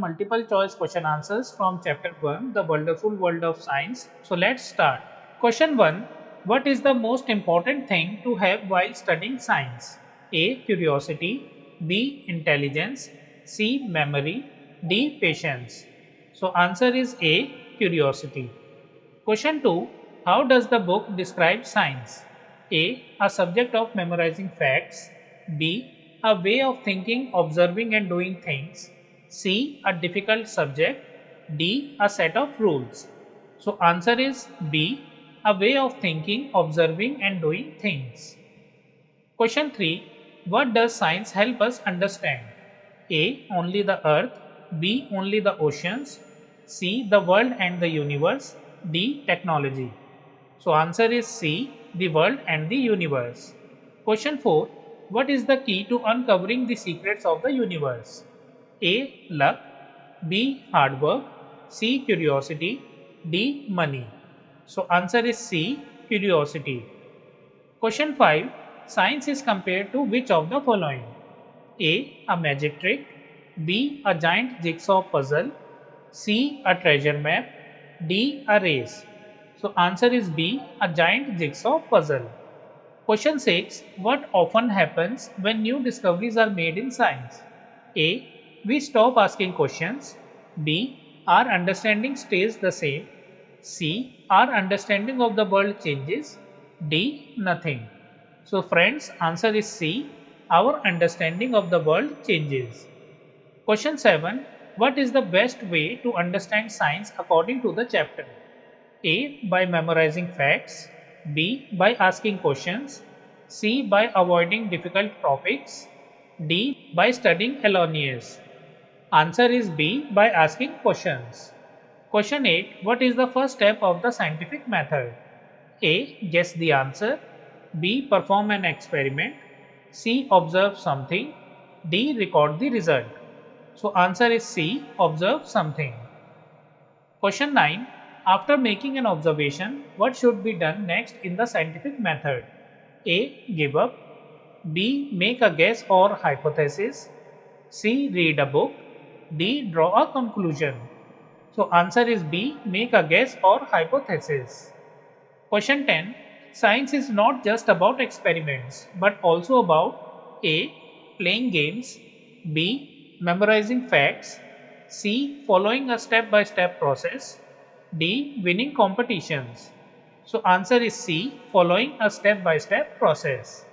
multiple choice question answers from chapter 1 The Wonderful World of Science. So let's start. Question 1 What is the most important thing to have while studying science? A. Curiosity B. Intelligence C. Memory D. Patience. So answer is A. Curiosity. Question 2 How does the book describe science? A. A subject of memorizing facts B. A way of thinking, observing and doing things C. A difficult subject. D. A set of rules. So answer is B. A way of thinking, observing and doing things. Question 3. What does science help us understand? A. Only the earth. B. Only the oceans. C. The world and the universe. D. Technology. So answer is C. The world and the universe. Question 4. What is the key to uncovering the secrets of the universe? A. Luck B. Hard work C. Curiosity D. Money So answer is C. Curiosity Question 5. Science is compared to which of the following? A. A magic trick B. A giant jigsaw puzzle C. A treasure map D. A race So answer is B. A giant jigsaw puzzle Question 6. What often happens when new discoveries are made in science? A we stop asking questions. B. Our understanding stays the same. C. Our understanding of the world changes. D. Nothing. So friends, answer is C. Our understanding of the world changes. Question 7. What is the best way to understand science according to the chapter? A. By memorizing facts. B. By asking questions. C. By avoiding difficult topics. D. By studying Elonius. Answer is B by asking questions. Question 8. What is the first step of the scientific method? A. Guess the answer. B. Perform an experiment. C. Observe something. D. Record the result. So answer is C. Observe something. Question 9. After making an observation, what should be done next in the scientific method? A. Give up. B. Make a guess or hypothesis. C. Read a book. D. Draw a conclusion. So answer is B. Make a guess or hypothesis. Question 10. Science is not just about experiments but also about A. Playing games B. Memorizing facts C. Following a step-by-step -step process D. Winning competitions. So answer is C. Following a step-by-step -step process.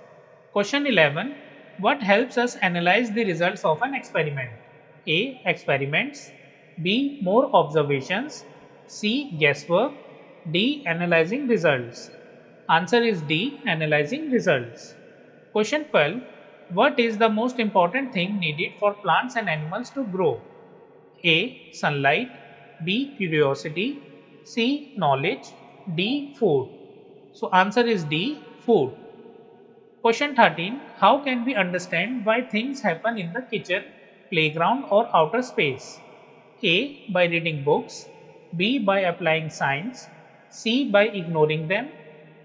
Question 11. What helps us analyze the results of an experiment? A. Experiments B. More observations C. Guesswork D. Analyzing results Answer is D. Analyzing results. Question 12. What is the most important thing needed for plants and animals to grow? A. Sunlight B. Curiosity C. Knowledge D. Food. So answer is D. Food. Question 13. How can we understand why things happen in the kitchen playground or outer space? A. By reading books B. By applying science C. By ignoring them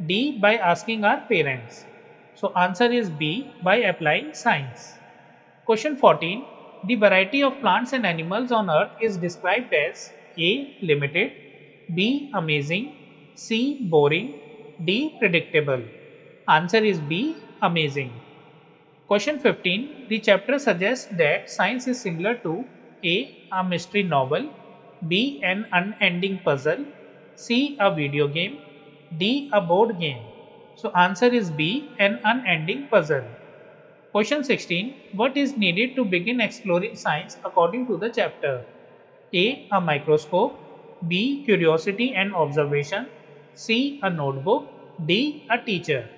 D. By asking our parents. So answer is B. By applying science. Question 14. The variety of plants and animals on earth is described as A. Limited B. Amazing C. Boring D. Predictable. Answer is B. Amazing. Question 15. The chapter suggests that science is similar to A. A mystery novel B. An unending puzzle C. A video game D. A board game. So answer is B. An unending puzzle. Question 16. What is needed to begin exploring science according to the chapter? A. A microscope B. Curiosity and observation C. A notebook D. A teacher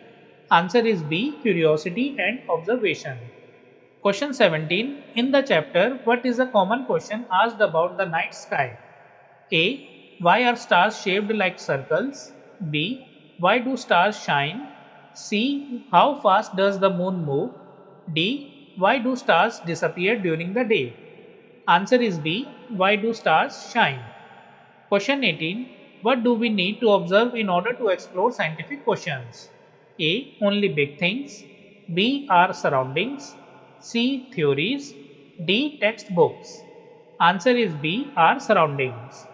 Answer is B. Curiosity and observation. Question 17. In the chapter, what is the common question asked about the night sky? A. Why are stars shaped like circles? B. Why do stars shine? C. How fast does the moon move? D. Why do stars disappear during the day? Answer is B. Why do stars shine? Question 18. What do we need to observe in order to explore scientific questions? A. Only big things. B. Our surroundings. C. Theories. D. Textbooks. Answer is B. Our surroundings.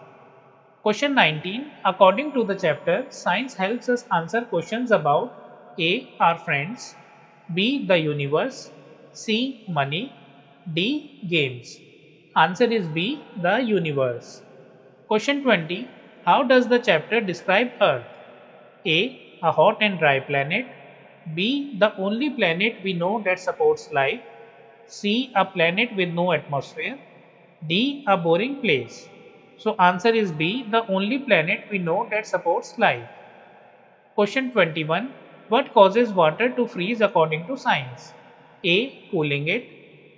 Question 19. According to the chapter, science helps us answer questions about A. Our friends, B. The universe, C. Money, D. Games. Answer is B. The universe. Question 20. How does the chapter describe Earth? A. A hot and dry planet. B. The only planet we know that supports life. C. A planet with no atmosphere. D. A boring place. So answer is B. The only planet we know that supports life. Question 21. What causes water to freeze according to science? A. Cooling it.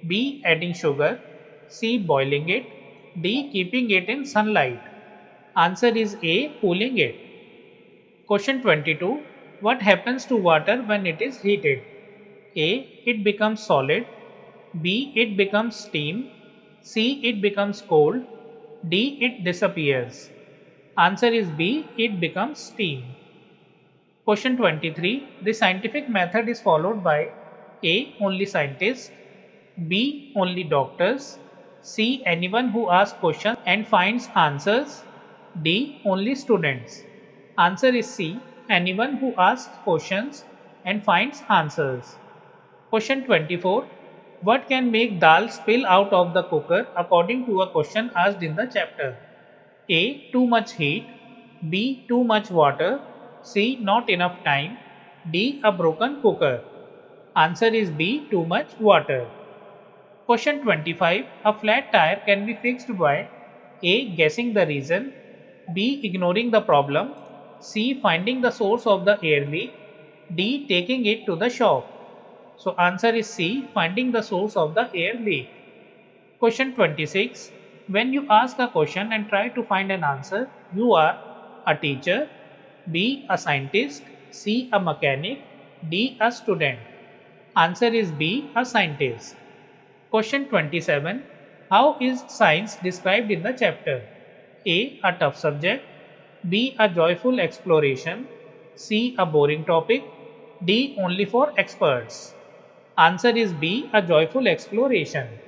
B. Adding sugar. C. Boiling it. D. Keeping it in sunlight. Answer is A. Cooling it. Question 22. What happens to water when it is heated? A. It becomes solid. B. It becomes steam. C. It becomes cold. D. It disappears. Answer is B. It becomes steam. Question 23. The scientific method is followed by A. Only scientists. B. Only doctors. C. Anyone who asks questions and finds answers. D. Only students. Answer is C. Anyone who asks questions and finds answers. Question 24. What can make dal spill out of the cooker according to a question asked in the chapter? A. Too much heat. B. Too much water. C. Not enough time. D. A broken cooker. Answer is B. Too much water. Question 25. A flat tire can be fixed by A. Guessing the reason. B. Ignoring the problem. C. Finding the source of the air leak. D. Taking it to the shop. So answer is C. Finding the source of the air leak. Question 26. When you ask a question and try to find an answer, you are a teacher, B. A scientist, C. A mechanic, D. A student. Answer is B. A scientist. Question 27. How is science described in the chapter? A. A tough subject. B. A joyful exploration. C. A boring topic. D. Only for experts. Answer is B. A joyful exploration.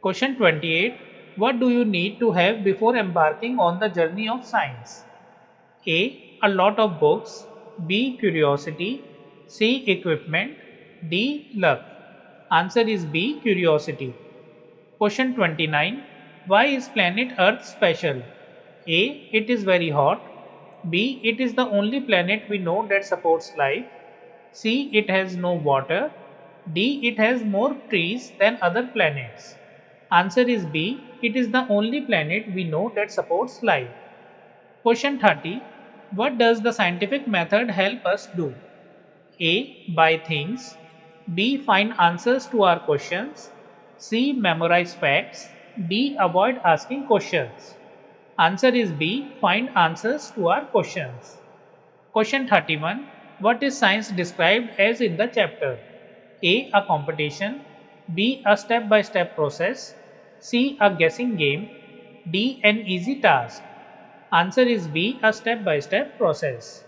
Question 28. What do you need to have before embarking on the journey of science? A. A lot of books. B. Curiosity. C. Equipment. D. Luck. Answer is B. Curiosity. Question 29. Why is planet Earth special? A. It is very hot. B. It is the only planet we know that supports life. C. It has no water. D. It has more trees than other planets. Answer is B. It is the only planet we know that supports life. Question 30. What does the scientific method help us do? A. Buy things. B. Find answers to our questions. C. Memorize facts. D. Avoid asking questions. Answer is B. Find answers to our questions. Question 31. What is science described as in the chapter? A. A competition. B. A step by step process. C. A guessing game. D. An easy task. Answer is B. A step by step process.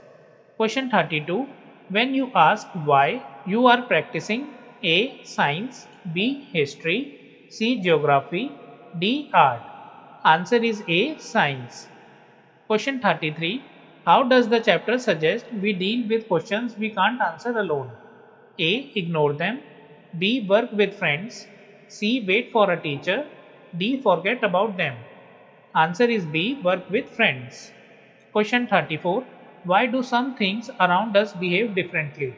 Question 32. When you ask why, you are practicing A. Science, B. History, C. Geography, D. Art. Answer is A. Science. Question 33. How does the chapter suggest we deal with questions we can't answer alone? A. Ignore them. B. Work with friends. C. Wait for a teacher. D. Forget about them. Answer is B. Work with friends. Question 34. Why do some things around us behave differently?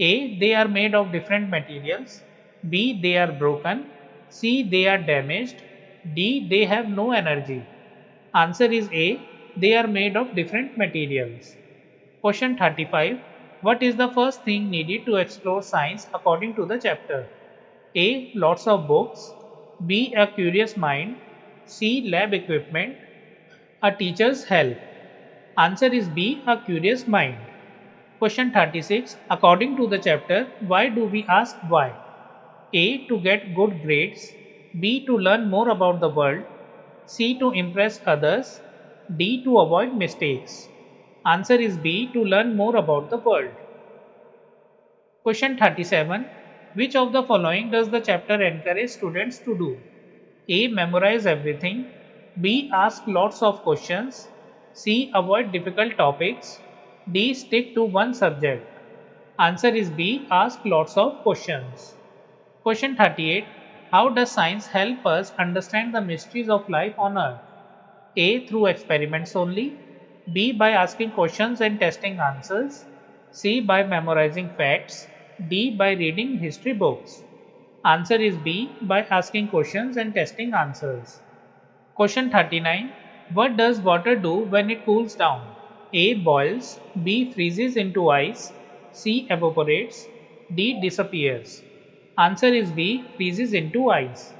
A. They are made of different materials. B. They are broken. C. They are damaged. D. They have no energy. Answer is A. They are made of different materials. Question 35. What is the first thing needed to explore science according to the chapter? A. Lots of books. B. A curious mind. C. Lab equipment. A teacher's help. Answer is B. A curious mind. Question 36. According to the chapter, why do we ask why? A. To get good grades. B. To learn more about the world. C. To impress others. D. To avoid mistakes. Answer is B. To learn more about the world. Question 37. Which of the following does the chapter encourage students to do? A. Memorize everything. B. Ask lots of questions. C. Avoid difficult topics. D. Stick to one subject. Answer is B. Ask lots of questions. Question 38. How does science help us understand the mysteries of life on Earth? A. Through experiments only. B. By asking questions and testing answers. C. By memorizing facts. D. By reading history books. Answer is B. By asking questions and testing answers. Question 39. What does water do when it cools down? A. Boils. B. Freezes into ice. C. Evaporates. D. Disappears. Answer is B. Freezes into ice.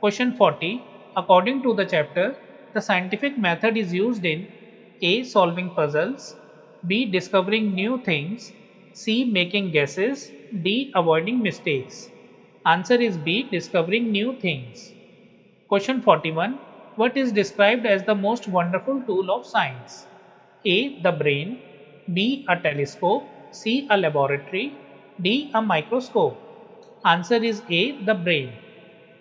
Question 40. According to the chapter, the scientific method is used in A. Solving puzzles. B. Discovering new things. C. Making guesses. D. Avoiding mistakes. Answer is B. Discovering new things. Question 41. What is described as the most wonderful tool of science? A. The brain. B. A telescope. C. A laboratory. D. A microscope. Answer is A. The brain.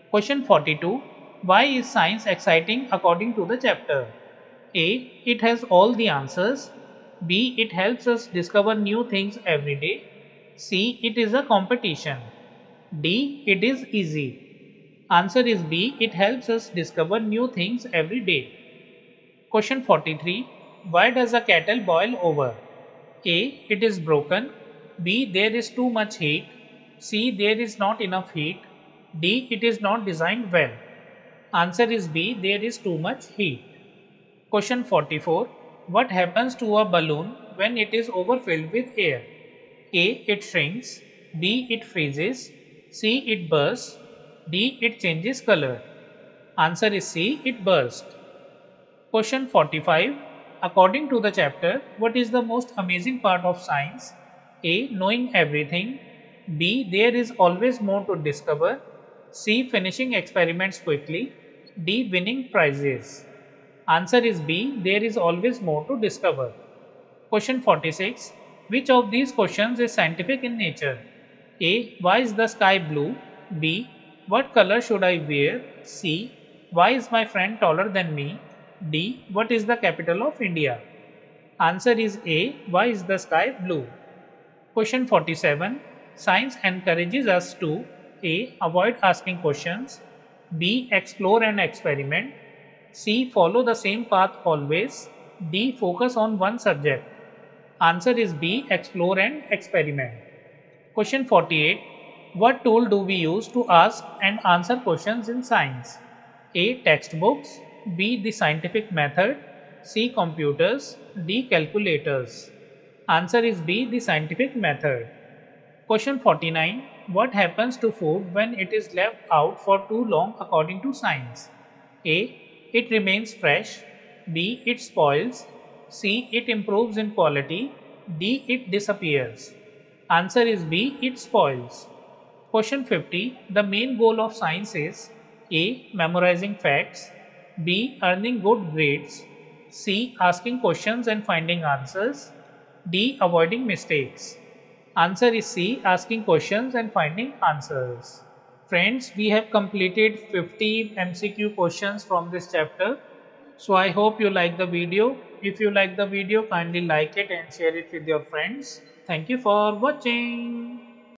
Question 42. Why is science exciting according to the chapter? A. It has all the answers. B. It helps us discover new things every day. C. It is a competition. D. It is easy. Answer is B. It helps us discover new things every day. Question 43. Why does a kettle boil over? A. It is broken. B. There is too much heat. C. There is not enough heat. D. It is not designed well. Answer is B. There is too much heat. Question 44. What happens to a balloon when it is overfilled with air? A. It shrinks. B. It freezes. C. It bursts. D. It changes color. Answer is C. It bursts. Question 45. According to the chapter, what is the most amazing part of science? A. Knowing everything. B. There is always more to discover. C. Finishing experiments quickly. D. Winning prizes. Answer is B. There is always more to discover. Question 46. Which of these questions is scientific in nature? A. Why is the sky blue? B. What color should I wear? C. Why is my friend taller than me? D. What is the capital of India? Answer is A. Why is the sky blue? Question 47. Science encourages us to A. Avoid asking questions. B. Explore and experiment. C. Follow the same path always. D. Focus on one subject. Answer is B. Explore and experiment. Question 48. What tool do we use to ask and answer questions in science? A. Textbooks. B. The scientific method. C. Computers. D. Calculators. Answer is B. The scientific method. Question 49. What happens to food when it is left out for too long according to science? A. It remains fresh. B. It spoils. C. It improves in quality. D. It disappears. Answer is B. It spoils. Question 50. The main goal of science is A. Memorizing facts. B. Earning good grades. C. Asking questions and finding answers. D. Avoiding mistakes. Answer is C. Asking questions and finding answers. Friends, we have completed 50 MCQ questions from this chapter. So I hope you like the video. If you like the video, kindly like it and share it with your friends. Thank you for watching.